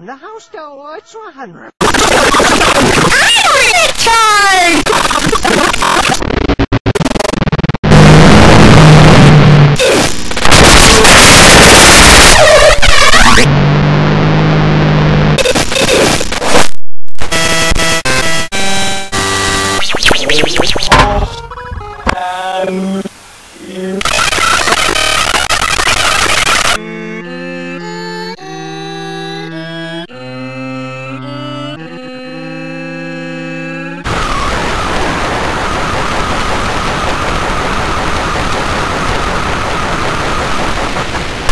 the house to a hundred.